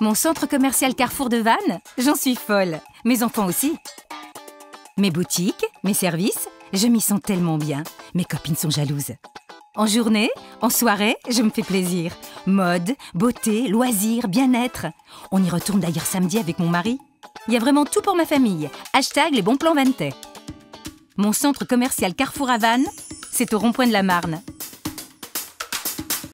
Mon centre commercial Carrefour de Vannes J'en suis folle. Mes enfants aussi. Mes boutiques, mes services, je m'y sens tellement bien. Mes copines sont jalouses. En journée, en soirée, je me fais plaisir. Mode, beauté, loisirs, bien-être. On y retourne d'ailleurs samedi avec mon mari. Il y a vraiment tout pour ma famille. Hashtag les bons plans Vantais. Mon centre commercial Carrefour à Vannes, c'est au rond-point de la Marne.